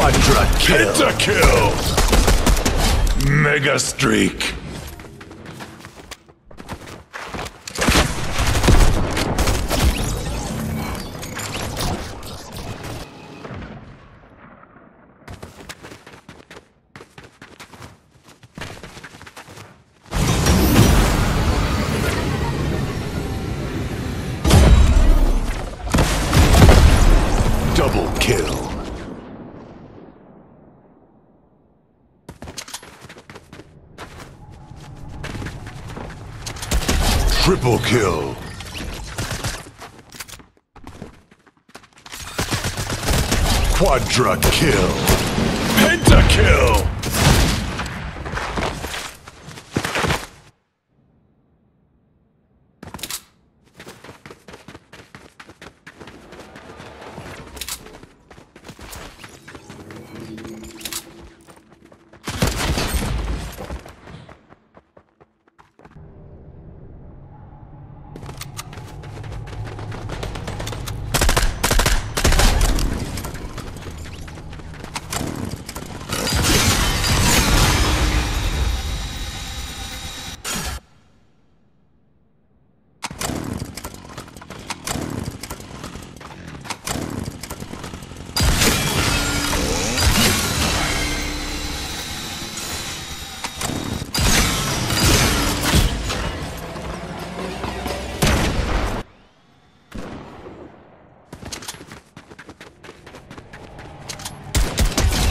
Quadra kill. Pentakill! Mega streak! Kill. Quadra kill. Pentakill!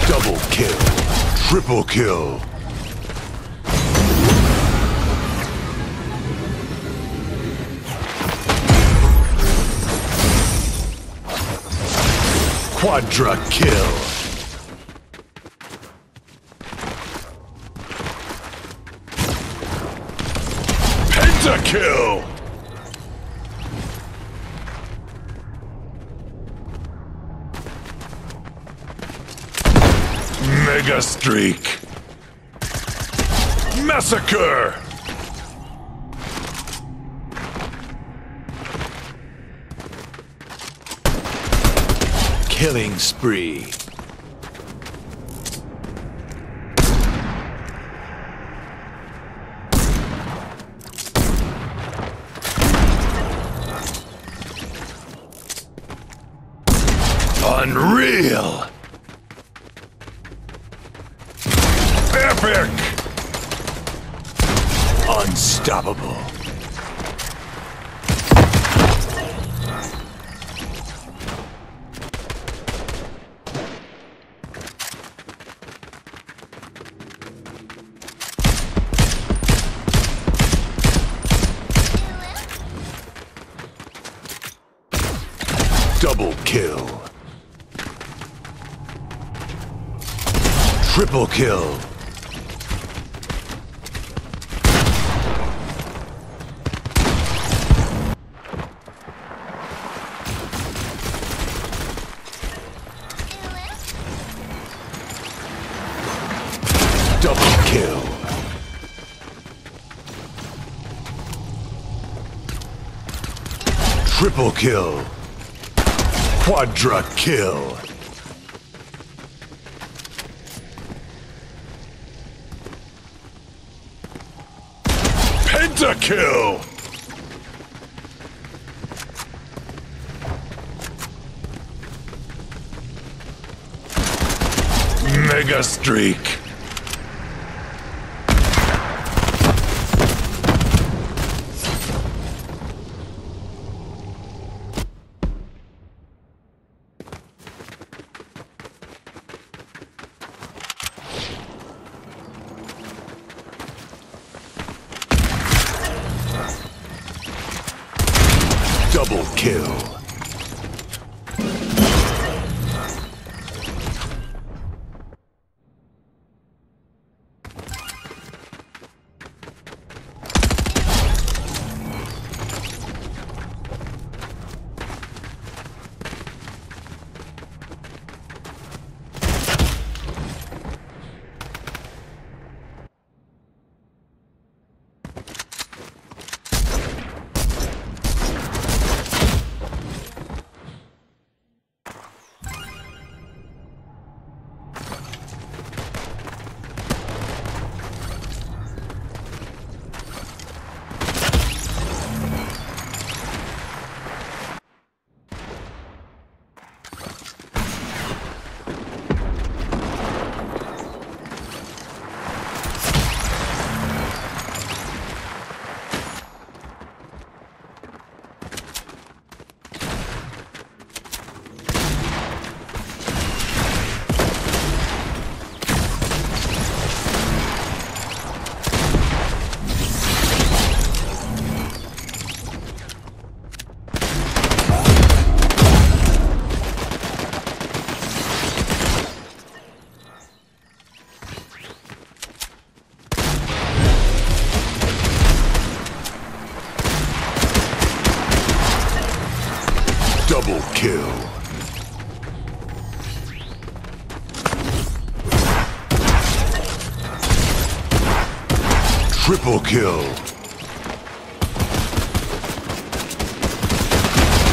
Double kill. Triple kill. Quadra kill. Pentakill! Mega streak! Massacre! Killing spree. Double kill. Triple kill. Double kill. Triple kill. Quadra kill. Pentakill! Mega streak! Triple kill.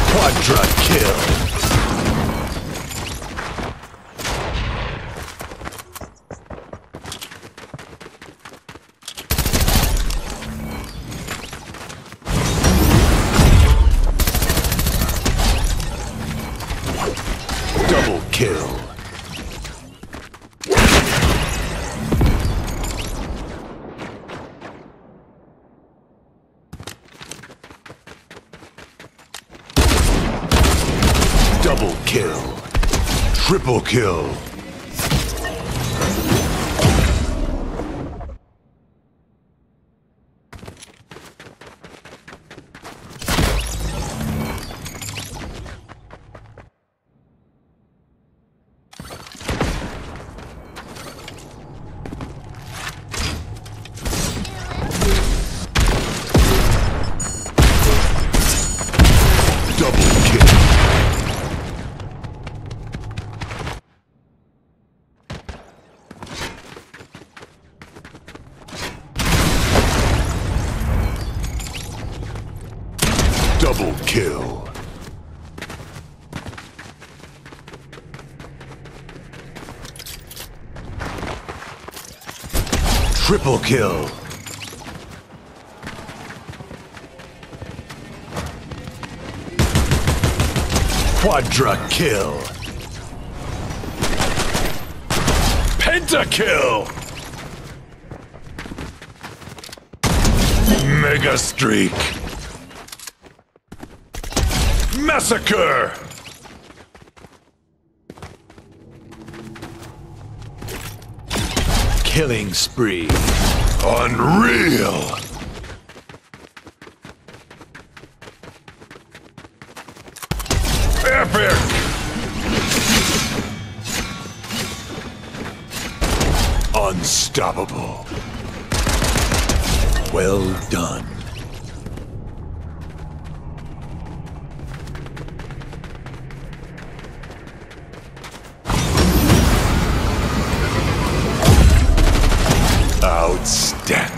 Quadra kill. Kill. Triple kill. Quadra kill. Pentakill! Mega Streak! Massacre! Killing spree. Unreal! Epic! Unstoppable. Well done. Outstanding.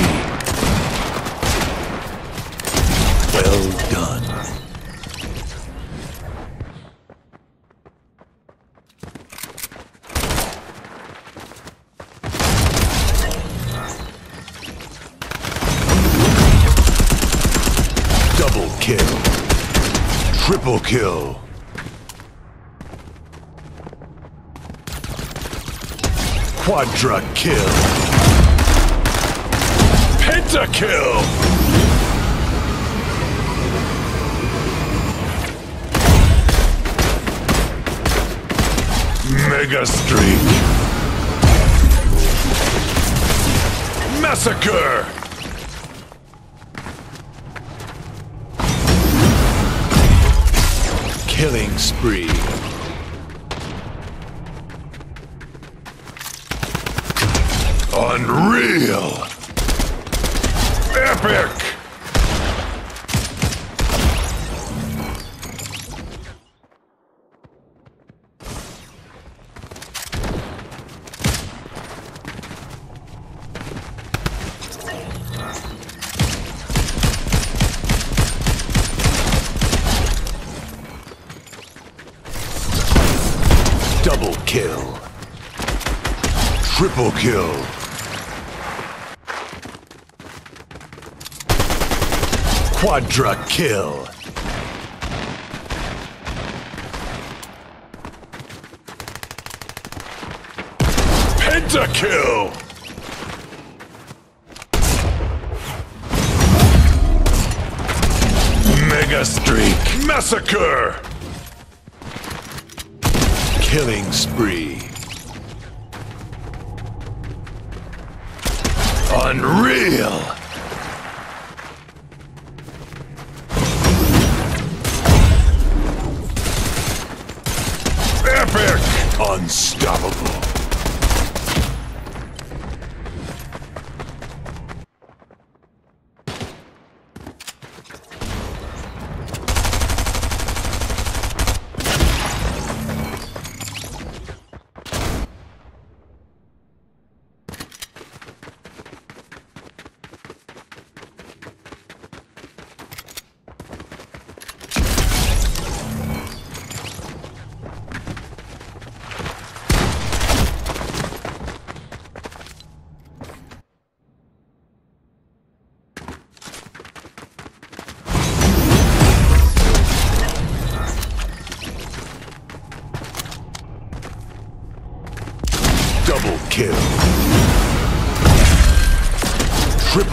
Killing. Well done. Double kill. Triple kill. Quadra kill. Pentakill! Mega Streak! Massacre! Killing spree. Unreal! Epic! Quadra kill. Pentakill! Mega Streak! Massacre! Killing spree. Unreal! Unstoppable.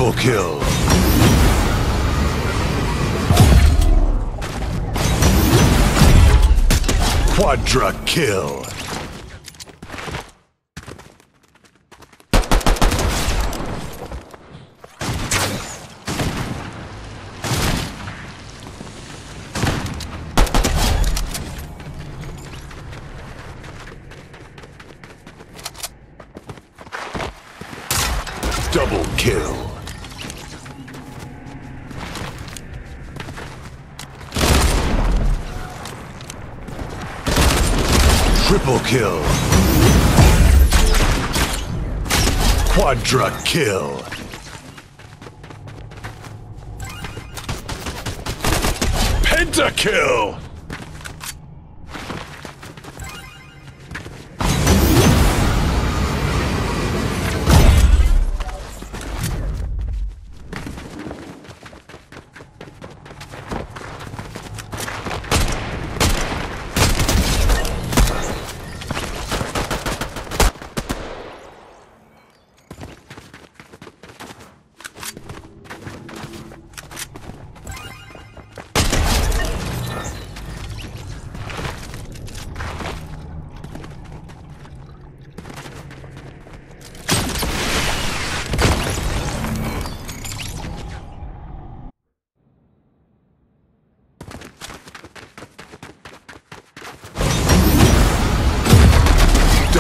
Triple kill. Quadra kill. Kill. Pentakill!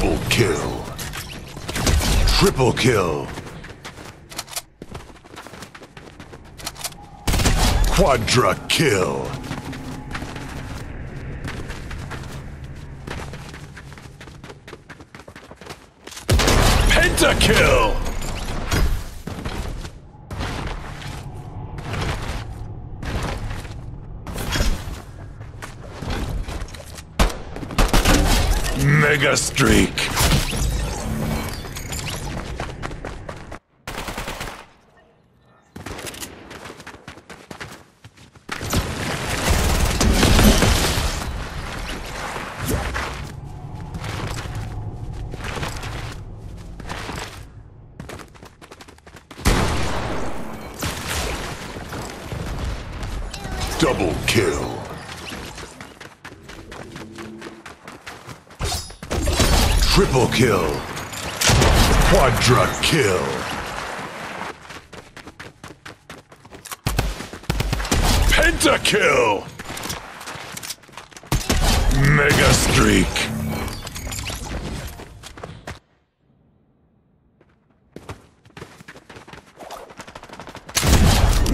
Double kill. Triple kill. Quadra kill. Pentakill! Mega Streak! Double kill. Triple kill. Quadra kill. Pentakill! Mega Streak.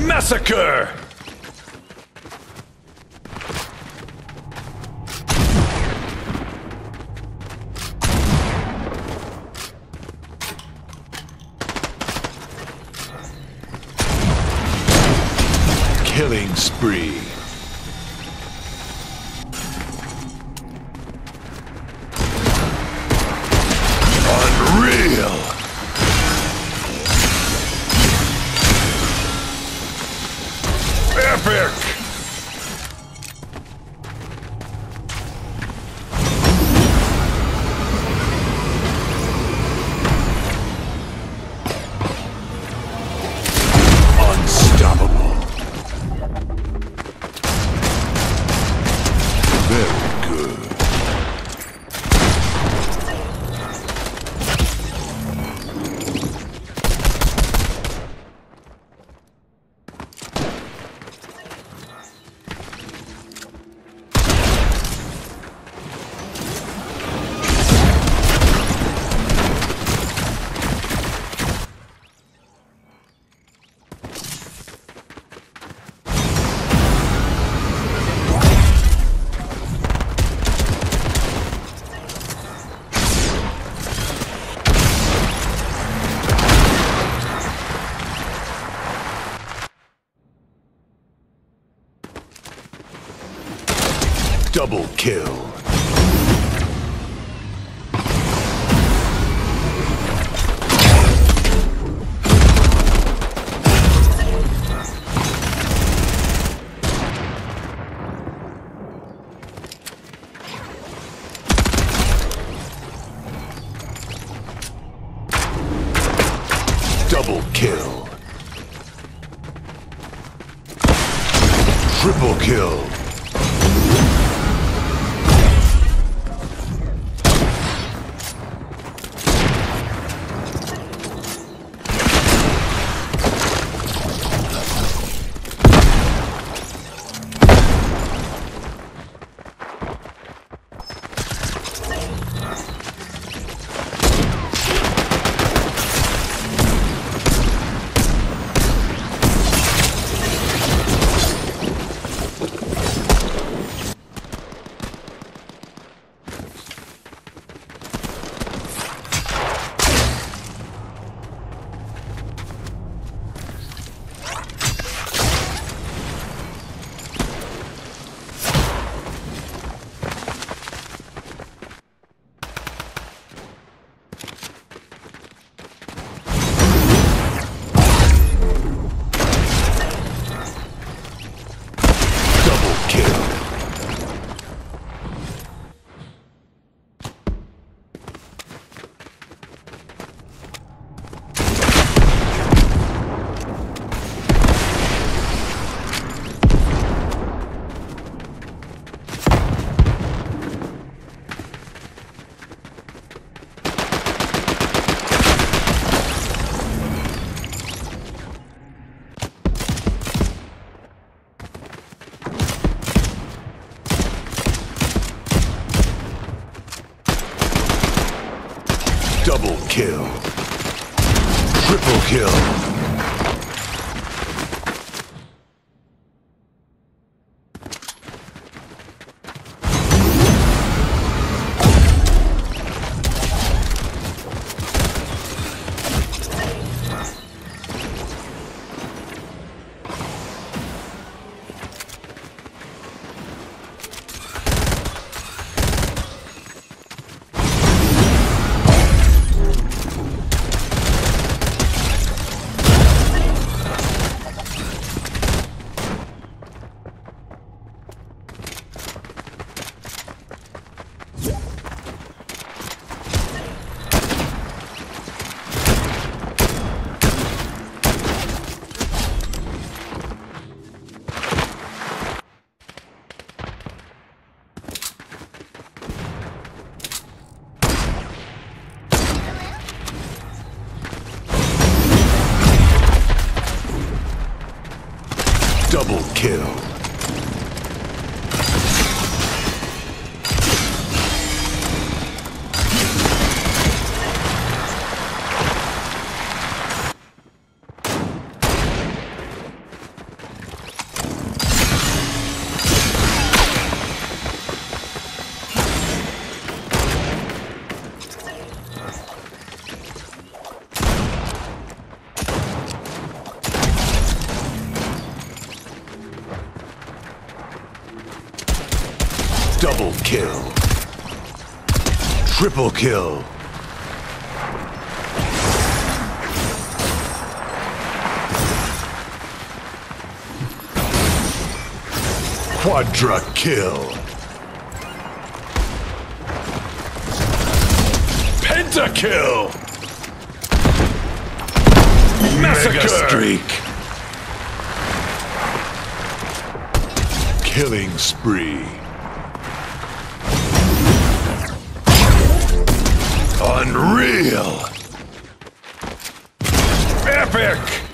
Massacre! Killing spree. Double kill. Kill. Quadra kill. Pentakill! Massacre! Mega streak! Killing spree. Unreal! Epic!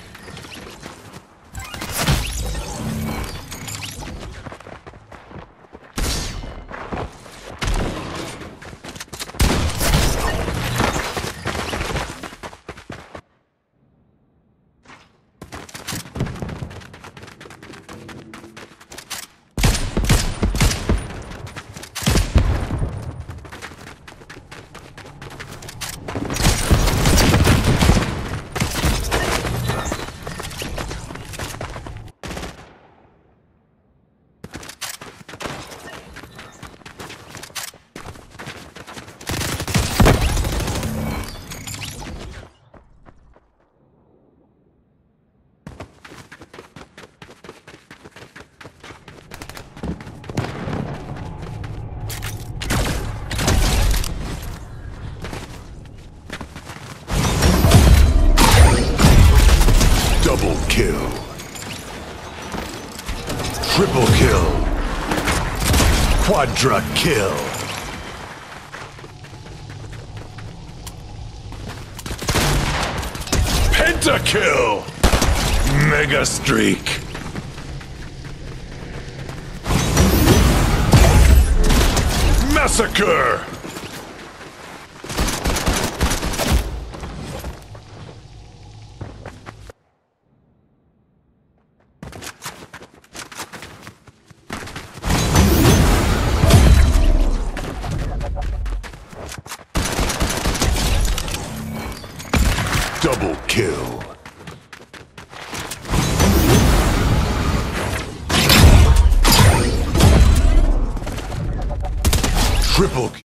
Quadra kill. Pentakill! Mega streak! Massacre!